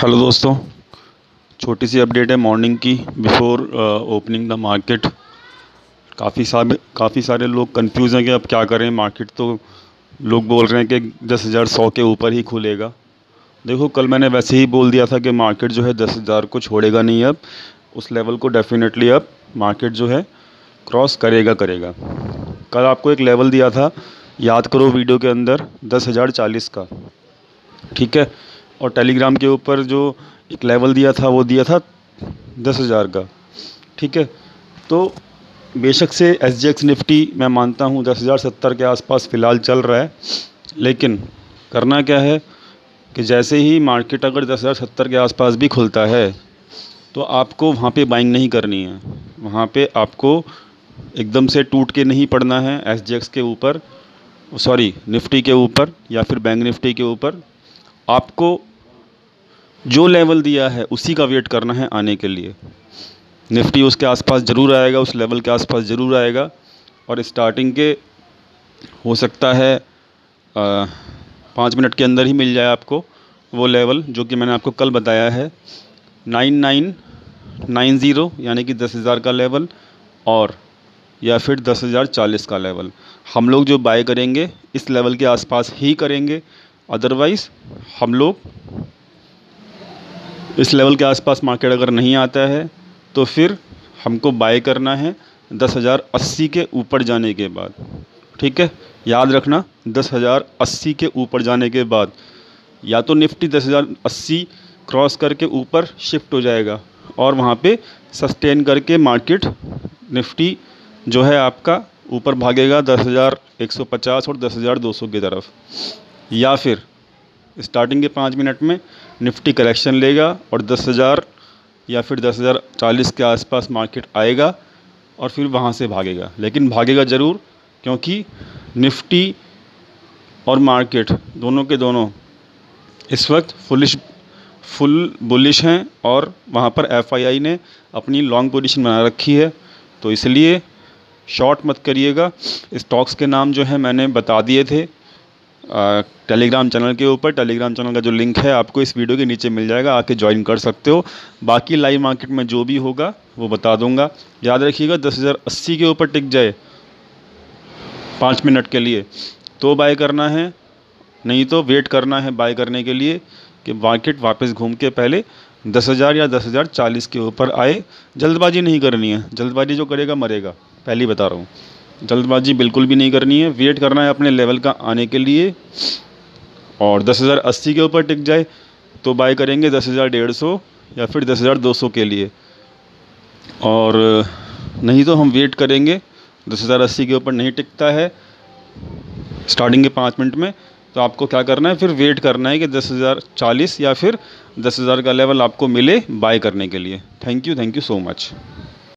Hello दोस्तों, छोटी सी अपडेट है मॉर्निंग की बिफोर ओपनिंग द मार्केट काफ़ी सारे काफ़ी सारे लोग कंफ्यूज हैं कि अब क्या करें मार्केट तो लोग बोल रहे हैं कि दस हज़ार सौ के ऊपर ही खुलेगा। देखो, कल मैंने वैसे ही बोल दिया था कि मार्केट जो है दस हज़ार को छोड़ेगा नहीं अब, उस लेवल को डेफिनेटली अब मार्केट जो है क्रॉस करेगा करेगा। कल आपको एक लेवल दिया था, याद करो वीडियो के अंदर, दस हज़ार चालीस का। ठीक है? और टेलीग्राम के ऊपर जो एक लेवल दिया था, वो दिया था दस हज़ार का। ठीक है? तो बेशक से एस जी एक्स निफ्टी मैं मानता हूँ दस हज़ार सत्तर के आसपास फ़िलहाल चल रहा है, लेकिन करना क्या है कि जैसे ही मार्केट अगर दस हज़ार सत्तर के आसपास भी खुलता है तो आपको वहाँ पे बाइंग नहीं करनी है। वहाँ पे आपको एकदम से टूट के नहीं पड़ना है एस जी एक्स के ऊपर सॉरी निफ्टी के ऊपर या फिर बैंक निफ्टी के ऊपर। आपको जो लेवल दिया है, उसी का वेट करना है आने के लिए। निफ्टी उसके आसपास ज़रूर आएगा, उस लेवल के आसपास ज़रूर आएगा। और स्टार्टिंग के, हो सकता है पाँच मिनट के अंदर ही मिल जाए आपको वो लेवल जो कि मैंने आपको कल बताया है। नाइन नाइन नाइन ज़ीरो यानी कि दस हज़ार का लेवल और, या फिर दस हज़ार चालीस का लेवल हम लोग जो बाय करेंगे, इस लेवल के आसपास ही करेंगे। अदरवाइज़ हम लोग इस लेवल के आसपास मार्केट अगर नहीं आता है तो फिर हमको बाय करना है दस हज़ार अस्सी के ऊपर जाने के बाद। ठीक है? याद रखना, दस हज़ार अस्सी के ऊपर जाने के बाद। या तो निफ्टी दस हज़ार अस्सी क्रॉस करके ऊपर शिफ्ट हो जाएगा और वहाँ पे सस्टेन करके मार्केट निफ्टी जो है आपका ऊपर भागेगा दस हज़ार एक सौ पचास और दस हज़ार दो सौ की तरफ़। या फिर स्टार्टिंग के पाँच मिनट में निफ्टी करेक्शन लेगा और दस हज़ार या फिर दस हज़ार चालीस के आसपास मार्केट आएगा और फिर वहाँ से भागेगा। लेकिन भागेगा ज़रूर, क्योंकि निफ्टी और मार्केट दोनों के दोनों इस वक्त फुलिश, फुल बुलिश हैं और वहाँ पर एफआईआई ने अपनी लॉन्ग पोजीशन बना रखी है। तो इसलिए शॉर्ट मत करिएगा। स्टॉक्स के नाम जो है मैंने बता दिए थे। टेलीग्राम चैनल के ऊपर टेलीग्राम चैनल का जो लिंक है, आपको इस वीडियो के नीचे मिल जाएगा, आके ज्वाइन कर सकते हो। बाकी लाइव मार्केट में जो भी होगा, वो बता दूँगा। याद रखिएगा, दस हज़ार अस्सी के ऊपर टिक जाए, पाँच मिनट के लिए। तो बाय करना है, नहीं तो वेट करना है बाय करने के लिए, कि मार्केट वापस घूम के पहले दस हज़ार या दस हज़ार चालीस के ऊपर आए। जल्दबाजी नहीं करनी है, जल्दबाजी जो करेगा, मरेगा। पहले ही बता रहा हूँ। जल्दबाजी बिल्कुल भी नहीं करनी है। वेट करना है अपने लेवल का आने के लिए। और दस हज़ार अस्सी के ऊपर टिक जाए तो बाय करेंगे दस हज़ार डेढ़ सौ या फिर दस हज़ार दो सौ के लिए। और नहीं तो हम वेट करेंगे। दस हज़ार अस्सी के ऊपर नहीं टिकता है। स्टार्टिंग के पाँच मिनट में तो आपको क्या करना है? फिर वेट करना है कि दस हज़ार चालीस या फिर दस हज़ार का लेवल आपको मिले बाय करने के लिए। Thank you thank you so much